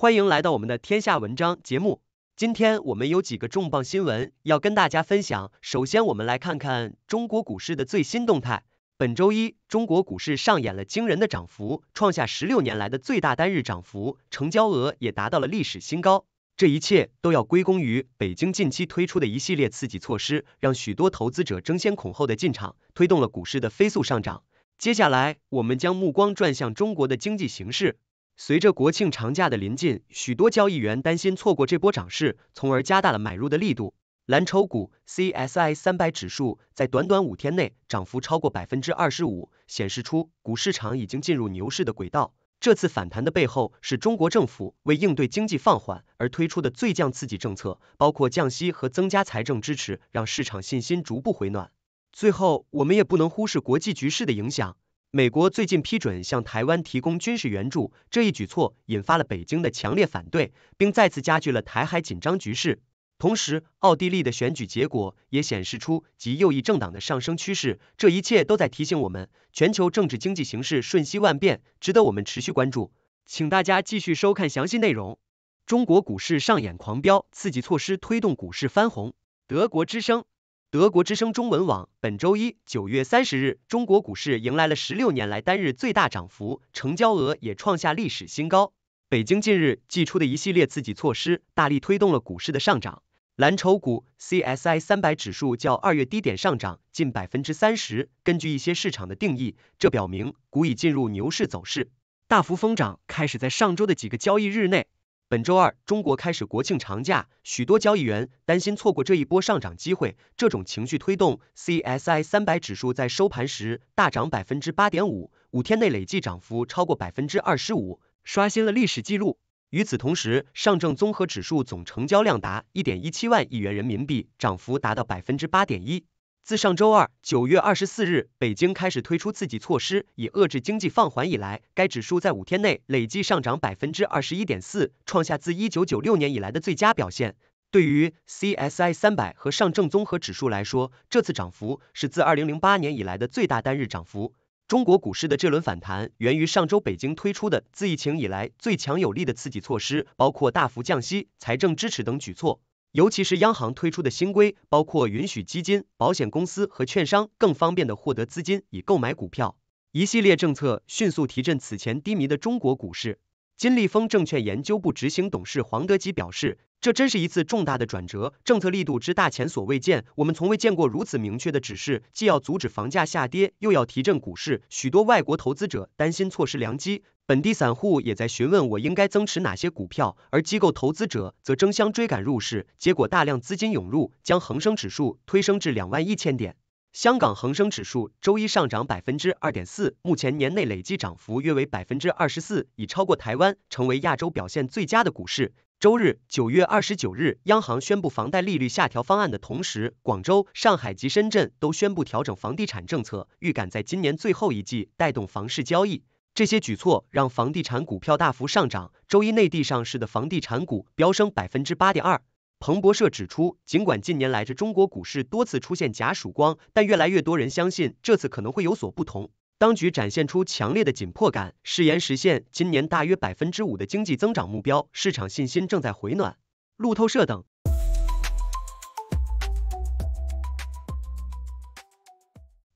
欢迎来到我们的天下文章节目。今天我们有几个重磅新闻要跟大家分享。首先，我们来看看中国股市的最新动态。本周一，中国股市上演了惊人的涨幅，创下十六年来的最大单日涨幅，成交额也达到了历史新高。这一切都要归功于北京近期推出的一系列刺激措施，让许多投资者争先恐后的进场，推动了股市的飞速上涨。接下来，我们将目光转向中国的经济形势。随着国庆长假的临近，许多交易员担心错过这波涨势，从而加大了买入的力度。蓝筹股 CSI 三百指数在短短五天内涨幅超过百分之二十五，显示出股市场已经进入牛市的轨道。这次反弹的背后是中国政府为应对经济放缓而推出的最降刺激政策，包括降息和增加财政支持，让市场信心逐步回暖。最后，我们也不能忽视国际局势的影响。美国最近批准向台湾提供军事援助，这一举措引发了北京的强烈反对，并再次加剧了台海紧张局势。同时，奥地利的选举结果也显示出极右翼政党的上升趋势。这一切都在提醒我们，全球政治经济形势瞬息万变，值得我们持续关注。请大家继续收看详细内容。中国股市上演狂飙，刺激措施推动股市翻红。德国之声。德国之声中文网本周一九月三十日，中国股市迎来了十六年来单日最大涨幅，成交额也创下历史新高。北京近日祭出的一系列刺激措施，大力推动了股市的上涨。蓝筹股 CSI 三百指数较二月低点上涨近百分之三十。根据一些市场的定义，这表明股已进入牛市走势。大幅疯涨开始在上周的几个交易日内。本周二，中国开始国庆长假，许多交易员担心错过这一波上涨机会。这种情绪推动 CSI 三百指数在收盘时大涨百分之八点五，五天内累计涨幅超过百分之二十五，刷新了历史记录。与此同时，上证综合指数总成交量达一点一七万亿元人民币，涨幅达到百分之八点一。自上周二九月二十四日，北京开始推出刺激措施以遏制经济放缓以来，该指数在五天内累计上涨百分之二十一点四，创下自一九九六年以来的最佳表现。对于 CSI 三百和上证综合指数来说，这次涨幅是自二零零八年以来的最大单日涨幅。中国股市的这轮反弹源于上周北京推出的自疫情以来最强有力的刺激措施，包括大幅降息、财政支持等举措。尤其是央行推出的新规，包括允许基金、保险公司和券商更方便的获得资金以购买股票，一系列政策迅速提振此前低迷的中国股市。金利丰证券研究部执行董事黄德吉表示。这真是一次重大的转折，政策力度之大前所未见，我们从未见过如此明确的指示，既要阻止房价下跌，又要提振股市。许多外国投资者担心错失良机，本地散户也在询问我应该增持哪些股票，而机构投资者则争相追赶入市，结果大量资金涌入，将恒生指数推升至两万一千点。香港恒生指数周一上涨百分之二点四，目前年内累计涨幅约为百分之二十四，已超过台湾，成为亚洲表现最佳的股市。周日，九月二十九日，央行宣布房贷利率下调方案的同时，广州、上海及深圳都宣布调整房地产政策，预感在今年最后一季带动房市交易。这些举措让房地产股票大幅上涨。周一，内地上市的房地产股飙升百分之八点二。彭博社指出，尽管近年来这中国股市多次出现假曙光，但越来越多人相信这次可能会有所不同。当局展现出强烈的紧迫感，誓言实现今年大约百分之五的经济增长目标，市场信心正在回暖。路透社等。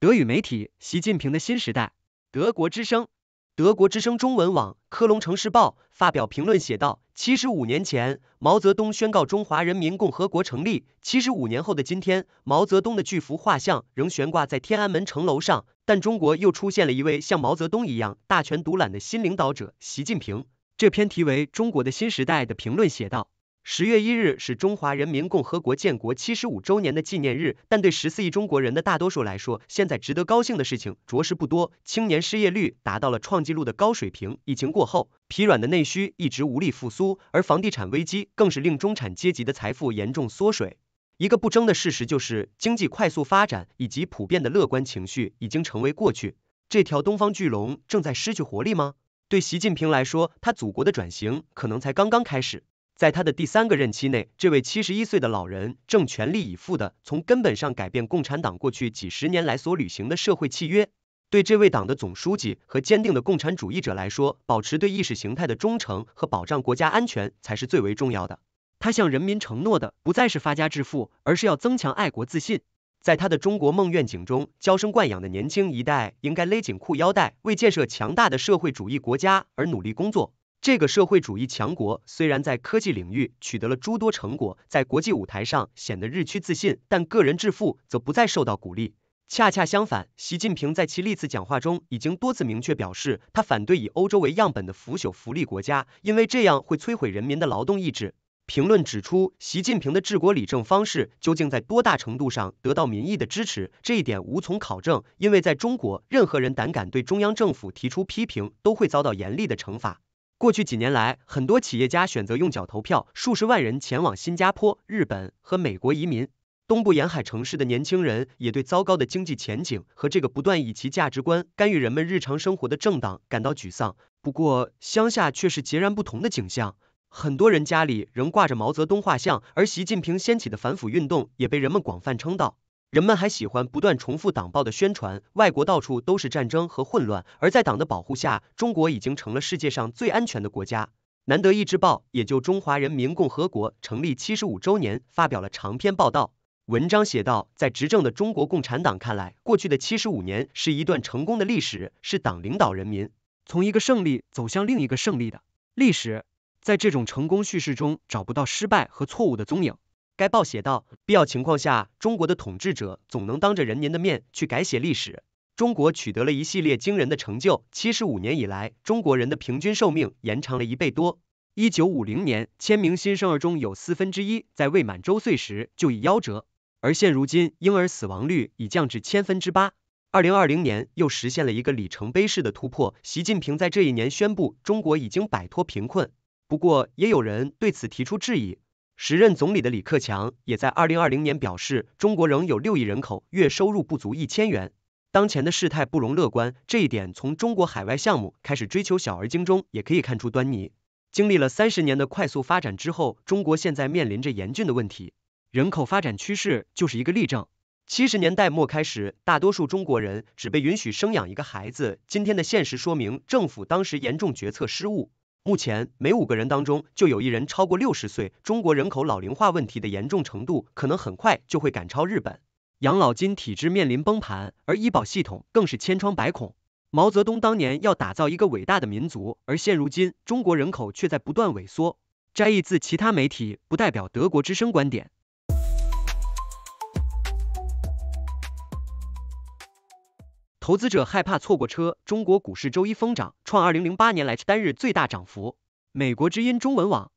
德语媒体：习近平的新时代。德国之声。德国之声中文网《科隆城市报》发表评论写道：七十五年前，毛泽东宣告中华人民共和国成立；七十五年后的今天，毛泽东的巨幅画像仍悬挂在天安门城楼上。但中国又出现了一位像毛泽东一样大权独揽的新领导者——习近平。这篇题为《中国的新时代》的评论写道。十月一日是中华人民共和国建国七十五周年的纪念日，但对十四亿中国人的大多数来说，现在值得高兴的事情着实不多。青年失业率达到了创纪录的高水平，疫情过后，疲软的内需一直无力复苏，而房地产危机更是令中产阶级的财富严重缩水。一个不争的事实就是，经济快速发展以及普遍的乐观情绪已经成为过去。这条东方巨龙正在失去活力吗？对习近平来说，他祖国的转型可能才刚刚开始。在他的第三个任期内，这位七十一岁的老人正全力以赴的从根本上改变共产党过去几十年来所履行的社会契约。对这位党的总书记和坚定的共产主义者来说，保持对意识形态的忠诚和保障国家安全才是最为重要的。他向人民承诺的不再是发家致富，而是要增强爱国自信。在他的中国梦愿景中，娇生惯养的年轻一代应该勒紧裤腰带，为建设强大的社会主义国家而努力工作。这个社会主义强国虽然在科技领域取得了诸多成果，在国际舞台上显得日趋自信，但个人致富则不再受到鼓励。恰恰相反，习近平在其历次讲话中已经多次明确表示，他反对以欧洲为样本的腐朽福利国家，因为这样会摧毁人民的劳动意志。评论指出，习近平的治国理政方式究竟在多大程度上得到民意的支持，这一点无从考证，因为在中国，任何人胆敢对中央政府提出批评，都会遭到严厉的惩罚。过去几年来，很多企业家选择用脚投票，数十万人前往新加坡、日本和美国移民。东部沿海城市的年轻人也对糟糕的经济前景和这个不断以其价值观干预人们日常生活的政党感到沮丧。不过，乡下却是截然不同的景象。很多人家里仍挂着毛泽东画像，而习近平掀起的反腐运动也被人们广泛称道。人们还喜欢不断重复党报的宣传，外国到处都是战争和混乱，而在党的保护下，中国已经成了世界上最安全的国家。难得一支报也就中华人民共和国成立七十五周年发表了长篇报道，文章写道，在执政的中国共产党看来，过去的七十五年是一段成功的历史，是党领导人民从一个胜利走向另一个胜利的历史。在这种成功叙事中找不到失败和错误的踪影。该报写道，必要情况下，中国的统治者总能当着人民的面去改写历史。中国取得了一系列惊人的成就，七十五年以来，中国人的平均寿命延长了一倍多。一九五零年，千名新生儿中有四分之一在未满周岁时就已夭折，而现如今，婴儿死亡率已降至千分之八。二零二零年又实现了一个里程碑式的突破，习近平在这一年宣布，中国已经摆脱贫困。不过，也有人对此提出质疑。时任总理的李克强也在二零二零年表示，中国仍有六亿人口，月收入不足一千元，当前的事态不容乐观。这一点从中国海外项目开始追求小而精中也可以看出端倪。经历了三十年的快速发展之后，中国现在面临着严峻的问题，人口发展趋势就是一个例证。七十年代末开始，大多数中国人只被允许生养一个孩子，今天的现实说明政府当时严重决策失误。目前，每五个人当中就有一人超过六十岁。中国人口老龄化问题的严重程度，可能很快就会赶超日本。养老金体制面临崩盘，而医保系统更是千疮百孔。毛泽东当年要打造一个伟大的民族，而现如今，中国人口却在不断萎缩。摘译自其他媒体，不代表德国之声观点。投资者害怕错过车，中国股市周一疯涨，创二零零八年来单日最大涨幅。美国之音中文网，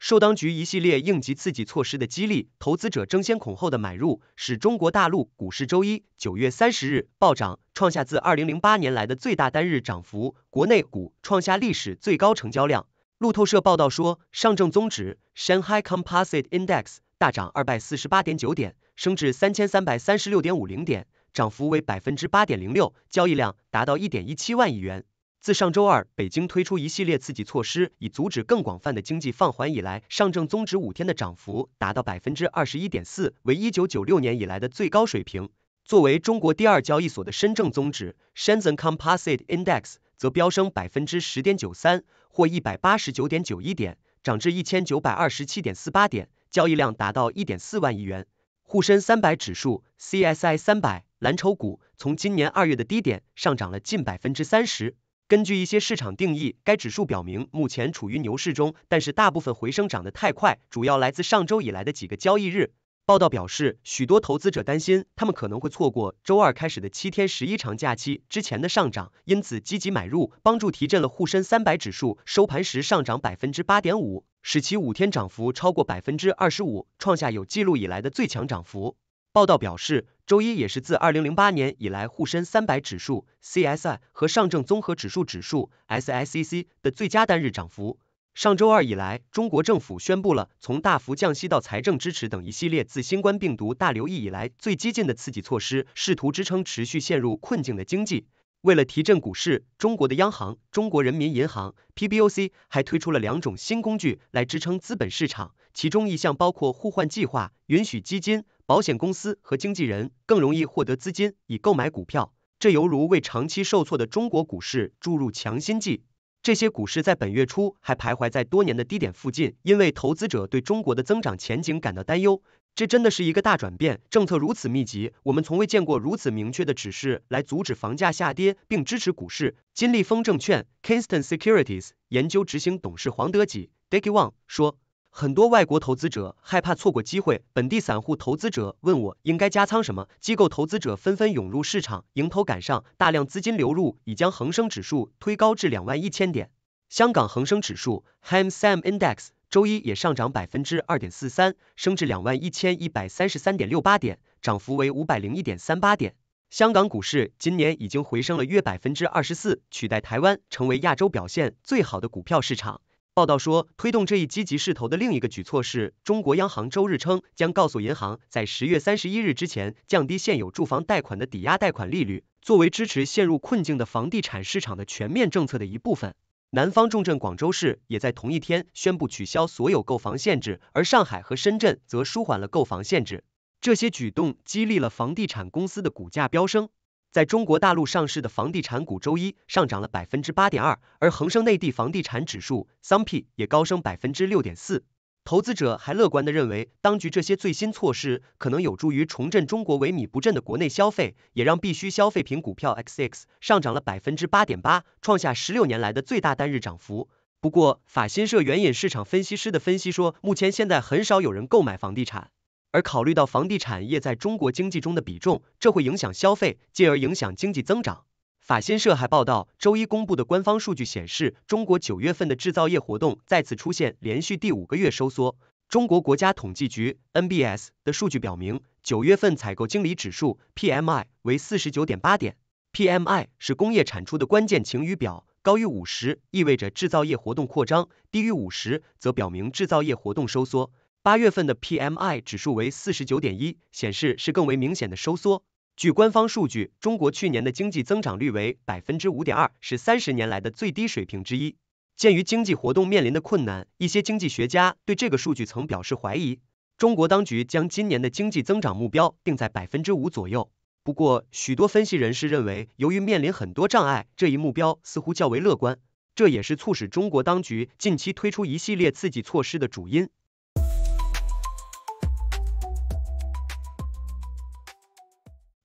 受当局一系列应急刺激措施的激励，投资者争先恐后的买入，使中国大陆股市周一九月三十日暴涨，创下自二零零八年来的最大单日涨幅。国内股创下历史最高成交量。路透社报道说，上证综指 Shanghai Composite Index 大涨二百四十八点九点，升至三千三百三十六点五零点。涨幅为百分之八点零六，交易量达到一点一七万亿元。自上周二北京推出一系列刺激措施，以阻止更广泛的经济放缓以来，上证综指五天的涨幅达到百分之二十一点四，为一九九六年以来的最高水平。作为中国第二交易所的深证综指 Shenzhen Composite Index 则飙升百分之十点九三，或一百八十九点九一点，涨至一千九百二十七点四八点，交易量达到一点四万亿元。沪深三百指数 CSI 三百蓝筹股从今年二月的低点上涨了近百分之三十。根据一些市场定义，该指数表明目前处于牛市中，但是大部分回升涨得太快，主要来自上周以来的几个交易日。报道表示，许多投资者担心他们可能会错过周二开始的七天十一长假期之前的上涨，因此积极买入，帮助提振了沪深三百指数，收盘时上涨百分之八点五。使其五天涨幅超过百分之二十五，创下有记录以来的最强涨幅。报道表示，周一也是自二零零八年以来沪深三百指数 CSI 和上证综合指数指数 SICC 的最佳单日涨幅。上周二以来，中国政府宣布了从大幅降息到财政支持等一系列自新冠病毒大流疫以来最激进的刺激措施，试图支撑持续陷入困境的经济。为了提振股市，中国的央行中国人民银行 （PBOC） 还推出了两种新工具来支撑资本市场，其中一项包括互换计划，允许基金、保险公司和经纪人更容易获得资金以购买股票。这犹如为长期受挫的中国股市注入强心剂。这些股市在本月初还徘徊在多年的低点附近，因为投资者对中国的增长前景感到担忧。这真的是一个大转变，政策如此密集，我们从未见过如此明确的指示来阻止房价下跌并支持股市。金利丰证券 Kingston Securities 研究执行董事黄德己 Dicky Wang 说，很多外国投资者害怕错过机会，本地散户投资者问我应该加仓什么，机构投资者纷纷涌入市场，迎头赶上，大量资金流入已将恒生指数推高至两万一千点。香港恒生指数 Hang Seng Index。周一也上涨百分之二点四三，升至两万一千一百三十三点六八点，涨幅为五百零一点三八点。香港股市今年已经回升了约百分之二十四，取代台湾成为亚洲表现最好的股票市场。报道说，推动这一积极势头的另一个举措是，中国央行周日称将告诉银行在十月三十一日之前降低现有住房贷款的抵押贷款利率，作为支持陷入困境的房地产市场的全面政策的一部分。南方重镇广州市也在同一天宣布取消所有购房限制，而上海和深圳则舒缓了购房限制。这些举动激励了房地产公司的股价飙升。在中国大陆上市的房地产股周一上涨了百分之八点二，而恒生内地房地产指数 （SMPI） 也高升百分之六点四。投资者还乐观地认为，当局这些最新措施可能有助于重振中国萎靡不振的国内消费，也让必需消费品股票 XX 上涨了百分之八点八，创下十六年来的最大单日涨幅。不过，法新社援引市场分析师的分析说，目前现在很少有人购买房地产，而考虑到房地产业在中国经济中的比重，这会影响消费，进而影响经济增长。法新社还报道，周一公布的官方数据显示，中国九月份的制造业活动再次出现连续第五个月收缩。中国国家统计局 NBS 的数据表明，九月份采购经理指数 PMI 为四十九点八点，PMI 是工业产出的关键晴雨表，高于五十意味着制造业活动扩张，低于五十则表明制造业活动收缩。八月份的 PMI 指数为四十九点一，显示是更为明显的收缩。据官方数据，中国去年的经济增长率为百分之五点二，是三十年来的最低水平之一。鉴于经济活动面临的困难，一些经济学家对这个数据曾表示怀疑。中国当局将今年的经济增长目标定在百分之五左右。不过，许多分析人士认为，由于面临很多障碍，这一目标似乎较为乐观。这也是促使中国当局近期推出一系列刺激措施的主因。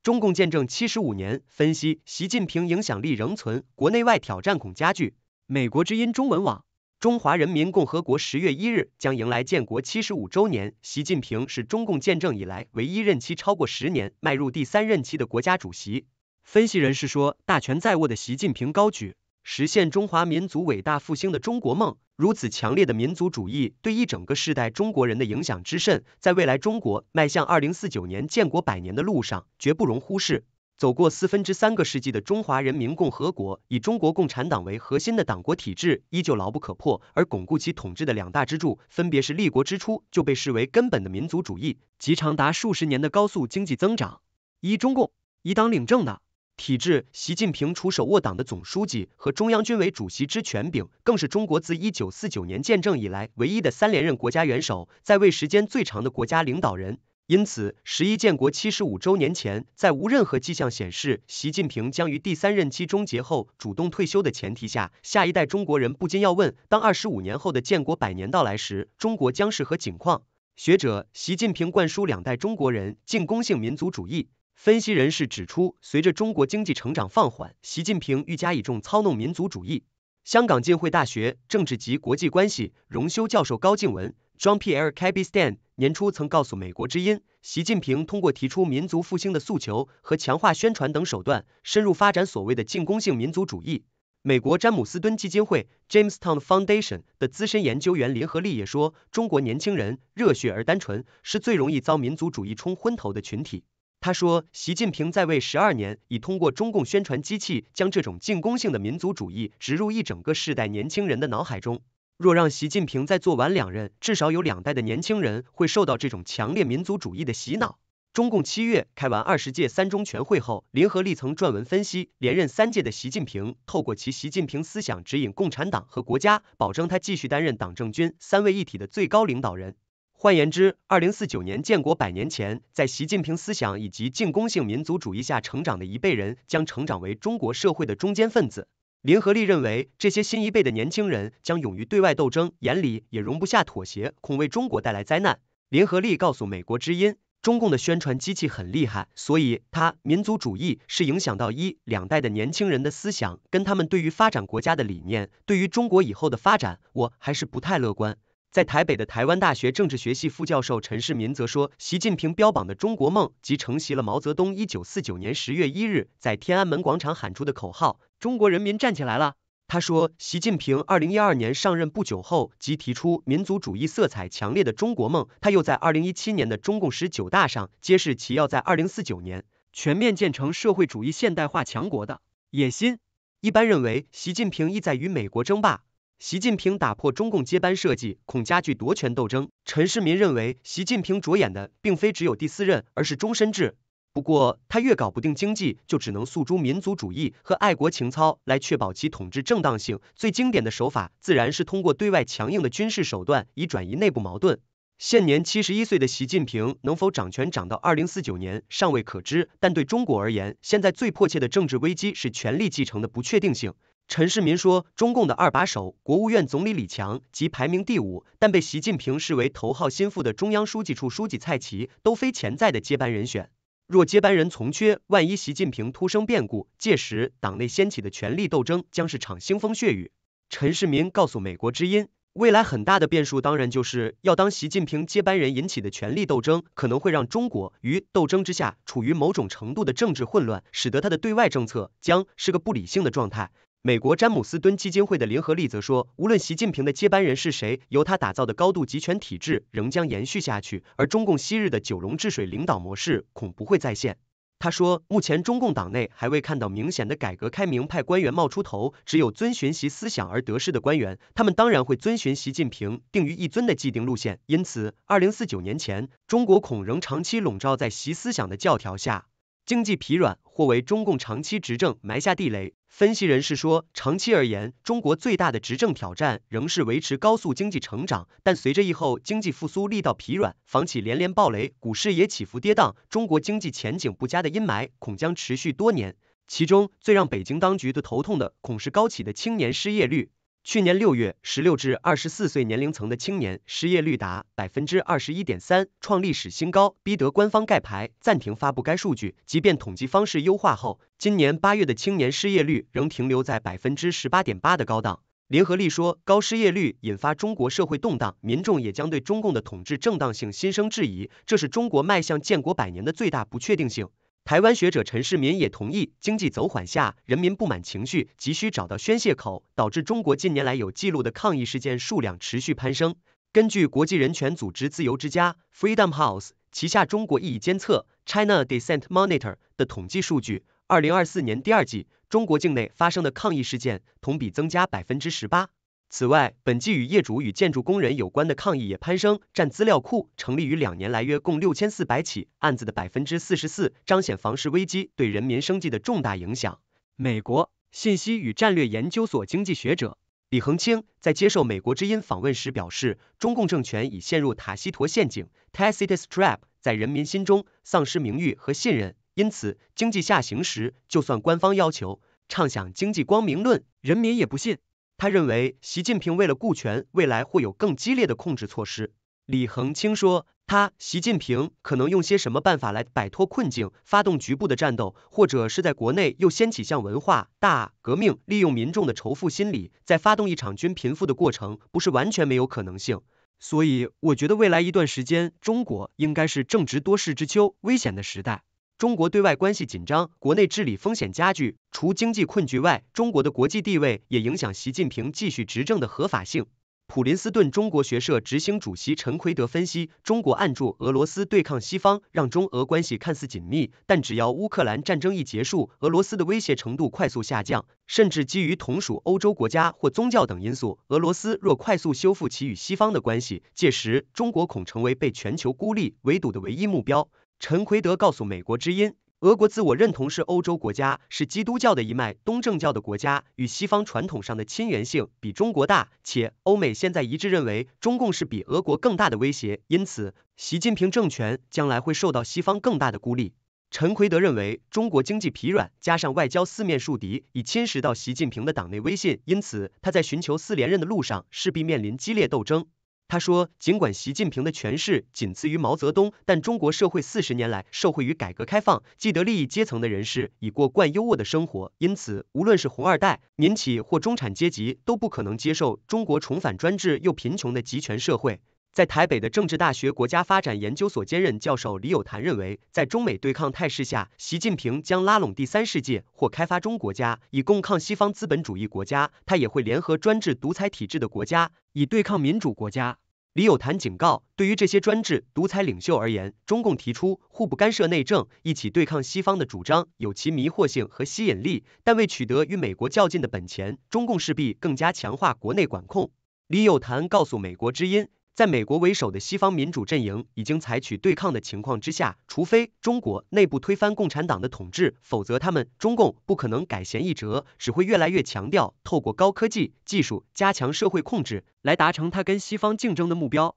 中共建政七十五年，分析习近平影响力仍存，国内外挑战恐加剧。美国之音中文网：中华人民共和国十月一日将迎来建国七十五周年，习近平是中共建政以来唯一任期超过十年、迈入第三任期的国家主席。分析人士说，大权在握的习近平高举。实现中华民族伟大复兴的中国梦，如此强烈的民族主义对一整个世代中国人的影响之甚，在未来中国迈向二零四九年建国百年的路上，绝不容忽视。走过四分之三个世纪的中华人民共和国，以中国共产党为核心的党国体制依旧牢不可破，而巩固其统治的两大支柱，分别是立国之初就被视为根本的民族主义及长达数十年的高速经济增长。一中共以党领政的。体制，习近平除手握党的总书记和中央军委主席之权柄，更是中国自一九四九年建政以来唯一的三连任国家元首，在位时间最长的国家领导人。因此，十一建国七十五周年前，在无任何迹象显示习近平将于第三任期终结后主动退休的前提下，下一代中国人不禁要问：当二十五年后的建国百年到来时，中国将是何景况？学者：习近平灌输两代中国人进攻性民族主义。分析人士指出，随着中国经济成长放缓，习近平愈加倚重操弄民族主义。香港浸会大学政治及国际关系荣休教授高静文 （John Pierre Cabistan） 年初曾告诉美国之音，习近平通过提出民族复兴的诉求和强化宣传等手段，深入发展所谓的进攻性民族主义。美国詹姆斯敦基金会 （Jamestown Foundation） 的资深研究员林和利也说，中国年轻人热血而单纯，是最容易遭民族主义冲昏头的群体。他说，习近平在位十二年，已通过中共宣传机器，将这种进攻性的民族主义植入一整个世代年轻人的脑海中。若让习近平再做完两任，至少有两代的年轻人会受到这种强烈民族主义的洗脑。中共七月开完二十届三中全会后，林和利曾撰文分析，连任三届的习近平，透过其习近平思想指引共产党和国家，保证他继续担任党政军三位一体的最高领导人。换言之，二零四九年建国百年前，在习近平思想以及进攻性民族主义下成长的一辈人，将成长为中国社会的中坚分子。林和利认为，这些新一辈的年轻人将勇于对外斗争，眼里也容不下妥协，恐为中国带来灾难。林和利告诉美国之音，中共的宣传机器很厉害，所以他民族主义是影响到一两代的年轻人的思想，跟他们对于发展国家的理念。对于中国以后的发展，我还是不太乐观。在台北的台湾大学政治学系副教授陈世民则说，习近平标榜的中国梦，即承袭了毛泽东一九四九年十月一日在天安门广场喊出的口号：“中国人民站起来了。”他说，习近平二零一二年上任不久后，即提出民族主义色彩强烈的中国梦。他又在二零一七年的中共十九大上揭示其要在二零四九年全面建成社会主义现代化强国的野心。一般认为，习近平意在与美国争霸。习近平打破中共接班设计，恐加剧夺权斗争。陈世民认为，习近平着眼的并非只有第四任，而是终身制。不过，他越搞不定经济，就只能诉诸民族主义和爱国情操来确保其统治正当性。最经典的手法，自然是通过对外强硬的军事手段，以转移内部矛盾。现年七十一岁的习近平能否掌权掌到二零四九年，尚未可知。但对中国而言，现在最迫切的政治危机是权力继承的不确定性。陈世民说，中共的二把手，国务院总理李强，及排名第五，但被习近平视为头号心腹的中央书记处书记蔡奇，都非潜在的接班人选。若接班人从缺，万一习近平突生变故，届时党内掀起的权力斗争将是场腥风血雨。陈世民告诉美国之音，未来很大的变数当然就是要当习近平接班人引起的权力斗争，可能会让中国于斗争之下处于某种程度的政治混乱，使得他的对外政策将是个不理性的状态。美国詹姆斯敦基金会的林和利则说，无论习近平的接班人是谁，由他打造的高度集权体制仍将延续下去，而中共昔日的九龙治水领导模式恐不会再现。他说，目前中共党内还未看到明显的改革开明派官员冒出头，只有遵循习思想而得势的官员，他们当然会遵循习近平定于一尊的既定路线。因此，二零四九年前，中国恐仍长期笼罩在习思想的教条下，经济疲软或为中共长期执政埋下地雷。分析人士说，长期而言，中国最大的执政挑战仍是维持高速经济成长。但随着以后经济复苏力道疲软，房企连连暴雷，股市也起伏跌宕，中国经济前景不佳的阴霾恐将持续多年。其中最让北京当局的头痛的，恐是高企的青年失业率。去年六月，十六至二十四岁年龄层的青年失业率达百分之二十一点三，创历史新高，逼得官方盖牌暂停发布该数据。即便统计方式优化后，今年八月的青年失业率仍停留在百分之十八点八的高档。联合利说，高失业率引发中国社会动荡，民众也将对中共的统治正当性心生质疑，这是中国迈向建国百年的最大不确定性。台湾学者陈世民也同意，经济走缓下，人民不满情绪急需找到宣泄口，导致中国近年来有记录的抗议事件数量持续攀升。根据国际人权组织自由之家 （Freedom House） 旗下中国意义监测 （China Dissent Monitor） 的统计数据，二零二四年第二季，中国境内发生的抗议事件同比增加百分之十八。此外，本季与业主与建筑工人有关的抗议也攀升，占资料库成立于两年来约共六千四百起案子的百分之四十四，彰显房市危机对人民生计的重大影响。美国信息与战略研究所经济学者李恒清在接受美国之音访问时表示，中共政权已陷入塔西佗陷阱 （Tacitus Trap），在人民心中丧失名誉和信任，因此经济下行时，就算官方要求畅想经济光明论，人民也不信。他认为，习近平为了顾全，未来会有更激烈的控制措施。李恒清说，他习近平可能用些什么办法来摆脱困境，发动局部的战斗，或者是在国内又掀起像文化大革命，利用民众的仇富心理，再发动一场均贫富的过程，不是完全没有可能性。所以，我觉得未来一段时间，中国应该是正值多事之秋、危险的时代。中国对外关系紧张，国内治理风险加剧。除经济困局外，中国的国际地位也影响习近平继续执政的合法性。普林斯顿中国学社执行主席陈奎德分析，中国按住俄罗斯对抗西方，让中俄关系看似紧密，但只要乌克兰战争一结束，俄罗斯的威胁程度快速下降，甚至基于同属欧洲国家或宗教等因素，俄罗斯若快速修复其与西方的关系，届时中国恐成为被全球孤立围堵的唯一目标。陈奎德告诉美国之音，俄国自我认同是欧洲国家，是基督教的一脉东正教的国家，与西方传统上的亲缘性比中国大，且欧美现在一致认为中共是比俄国更大的威胁，因此习近平政权将来会受到西方更大的孤立。陈奎德认为，中国经济疲软，加上外交四面树敌，已侵蚀到习近平的党内威信，因此他在寻求四连任的路上势必面临激烈斗争。他说，尽管习近平的权势仅次于毛泽东，但中国社会四十年来受惠于改革开放，既得利益阶层的人士已过惯优渥的生活，因此无论是红二代、民企或中产阶级，都不可能接受中国重返专制又贫穷的集权社会。在台北的政治大学国家发展研究所兼任教授李友谭认为，在中美对抗态势下，习近平将拉拢第三世界或开发中国家，以共抗西方资本主义国家；他也会联合专制独裁体制的国家，以对抗民主国家。李友谭警告，对于这些专制独裁领袖而言，中共提出互不干涉内政、一起对抗西方的主张有其迷惑性和吸引力，但为取得与美国较劲的本钱，中共势必更加强化国内管控。李友谭告诉美国之音，在美国为首的西方民主阵营已经采取对抗的情况之下，除非中国内部推翻共产党的统治，否则他们中共不可能改弦易辙，只会越来越强调透过高科技技术加强社会控制。来达成他跟西方竞争的目标。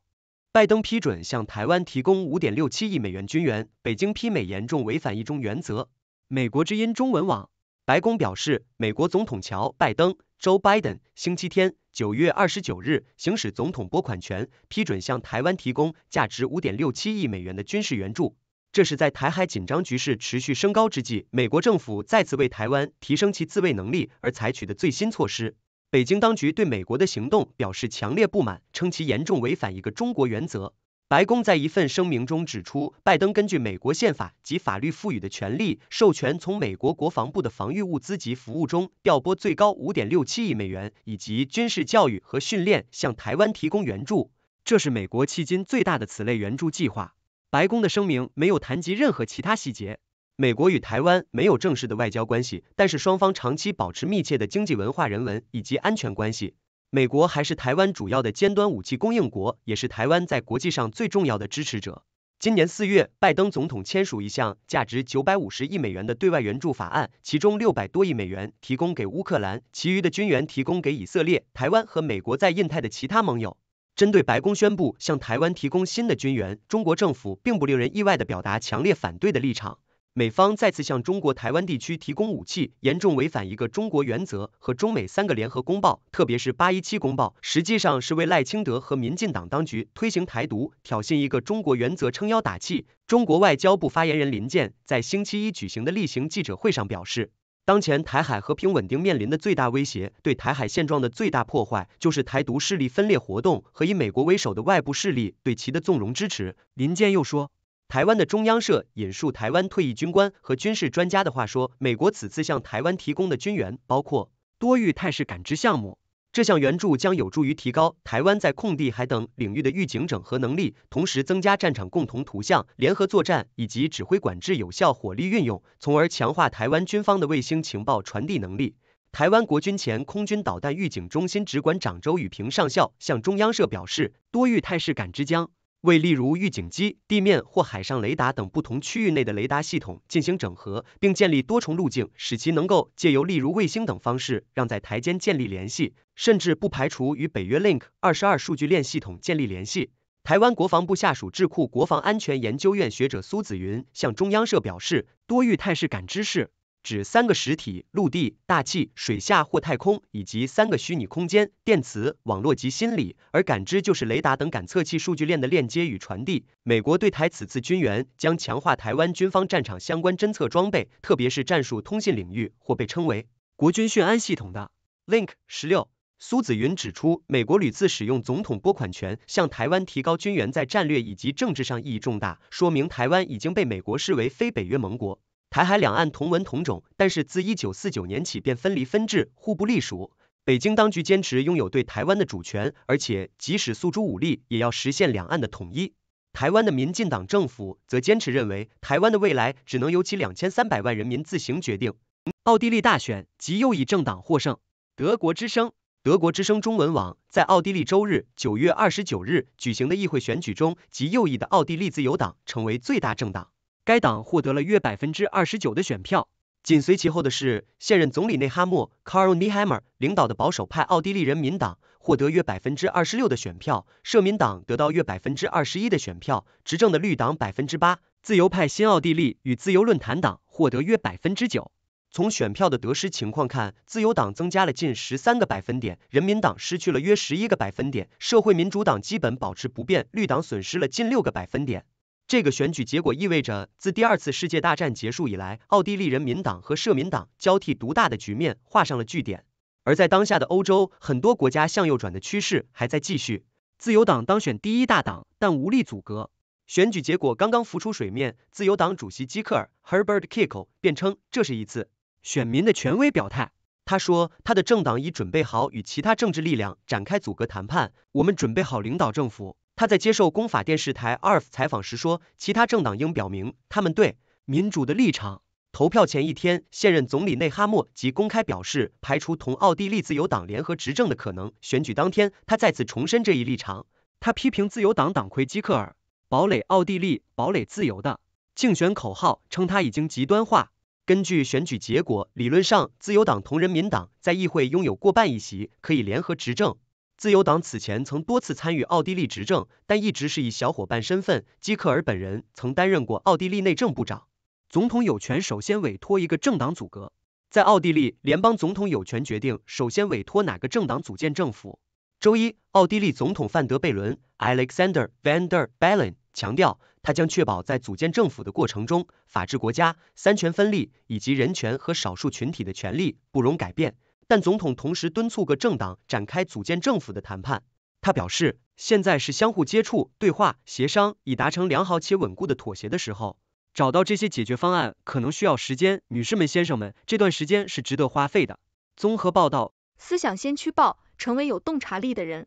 拜登批准向台湾提供五点六七亿美元军援，北京批美严重违反一中原则。美国之音中文网，白宫表示，美国总统乔·拜登 （Joe Biden） 星期天九月二十九日行使总统拨款权，批准向台湾提供价值五点六七亿美元的军事援助。这是在台海紧张局势持续升高之际，美国政府再次为台湾提升其自卫能力而采取的最新措施。北京当局对美国的行动表示强烈不满，称其严重违反一个中国原则。白宫在一份声明中指出，拜登根据美国宪法及法律赋予的权利，授权从美国国防部的防御物资及服务中调拨最高五点六七亿美元，以及军事教育和训练向台湾提供援助。这是美国迄今最大的此类援助计划。白宫的声明没有谈及任何其他细节。美国与台湾没有正式的外交关系，但是双方长期保持密切的经济、文化、人文以及安全关系。美国还是台湾主要的尖端武器供应国，也是台湾在国际上最重要的支持者。今年四月，拜登总统签署一项价值九百五十亿美元的对外援助法案，其中六百多亿美元提供给乌克兰，其余的军援提供给以色列、台湾和美国在印太的其他盟友。针对白宫宣布向台湾提供新的军援，中国政府并不令人意外地表达强烈反对的立场。美方再次向中国台湾地区提供武器，严重违反一个中国原则和中美三个联合公报，特别是八一七公报，实际上是为赖清德和民进党当局推行台独、挑衅一个中国原则撑腰打气。中国外交部发言人林健在星期一举行的例行记者会上表示，当前台海和平稳定面临的最大威胁，对台海现状的最大破坏，就是台独势力分裂活动和以美国为首的外部势力对其的纵容支持。林健又说。台湾的中央社引述台湾退役军官和军事专家的话说，美国此次向台湾提供的军援包括多域态势感知项目，这项援助将有助于提高台湾在空地海等领域的预警整合能力，同时增加战场共同图像、联合作战以及指挥管制有效火力运用，从而强化台湾军方的卫星情报传递能力。台湾国军前空军导弹预警中心直管长周宇平上校向中央社表示，多域态势感知将。为例如预警机、地面或海上雷达等不同区域内的雷达系统进行整合，并建立多重路径，使其能够借由例如卫星等方式让在台间建立联系，甚至不排除与北约 Link 二十二数据链系统建立联系。台湾国防部下属智库国防安全研究院学者苏子云向中央社表示，多域态势感知是。指三个实体：陆地、大气、水下或太空，以及三个虚拟空间：电磁、网络及心理。而感知就是雷达等感测器数据链的链接与传递。美国对台此次军援将强化台湾军方战场相关侦测装备，特别是战术通信领域，或被称为国军讯安系统的 Link 十六。苏子云指出，美国屡次使用总统拨款权向台湾提高军援，在战略以及政治上意义重大，说明台湾已经被美国视为非北约盟国。台海两岸同文同种，但是自一九四九年起便分离分治，互不隶属。北京当局坚持拥有对台湾的主权，而且即使诉诸武力，也要实现两岸的统一。台湾的民进党政府则坚持认为，台湾的未来只能由其两千三百万人民自行决定。奥地利大选，极右翼政党获胜。德国之声，德国之声中文网在奥地利周日九月二十九日举行的议会选举中，极右翼的奥地利自由党成为最大政党。该党获得了约百分之二十九的选票。紧随其后的是现任总理内哈默 （Karl Nehammer） 领导的保守派奥地利人民党，获得约百分之二十六的选票，社民党得到约百分之二十一的选票，执政的绿党百分之八，自由派新奥地利与自由论坛党获得约百分之九。从选票的得失情况看，自由党增加了近十三个百分点，人民党失去了约十一个百分点，社会民主党基本保持不变，绿党损失了近六个百分点。这个选举结果意味着，自第二次世界大战结束以来，奥地利人民党和社民党交替独大的局面画上了句点。而在当下的欧洲，很多国家向右转的趋势还在继续。自由党当选第一大党，但无力阻隔。选举结果刚刚浮出水面，自由党主席基克尔 （Herbert Kickl） 辩称，这是一次。选民的权威表态，他说他的政党已准备好与其他政治力量展开阻隔谈判，我们准备好领导政府。他在接受公法电视台 ARF 采访时说，其他政党应表明他们对民主的立场。投票前一天，现任总理内哈默即公开表示排除同奥地利自由党联合执政的可能。选举当天，他再次重申这一立场。他批评自由党党魁基克尔“堡垒奥地利，堡垒自由”的竞选口号，称他已经极端化。根据选举结果，理论上自由党同人民党在议会拥有过半议席，可以联合执政。自由党此前曾多次参与奥地利执政，但一直是以小伙伴身份。基克尔本人曾担任过奥地利内政部长。总统有权首先委托一个政党组阁。在奥地利，联邦总统有权决定首先委托哪个政党组建政府。周一，奥地利总统范德贝伦 （Alexander Van der Bellen） 强调。他将确保在组建政府的过程中，法治国家、三权分立以及人权和少数群体的权利不容改变。但总统同时敦促各政党展开组建政府的谈判。他表示，现在是相互接触、对话、协商，以达成良好且稳固的妥协的时候。找到这些解决方案可能需要时间，女士们、先生们，这段时间是值得花费的。综合报道，思想先驱报，成为有洞察力的人。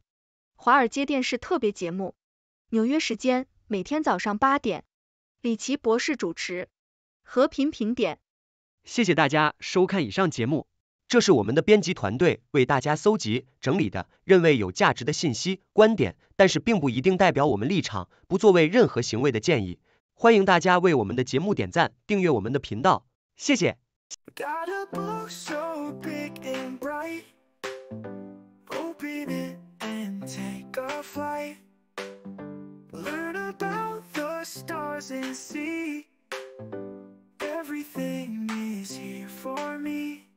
华尔街电视特别节目，纽约时间。每天早上八点，李奇博士主持《和平评点》。谢谢大家收看以上节目，这是我们的编辑团队为大家搜集整理的认为有价值的信息观点，但是并不一定代表我们立场，不作为任何行为的建议。欢迎大家为我们的节目点赞，订阅我们的频道，谢谢。stars and see everything is here for me.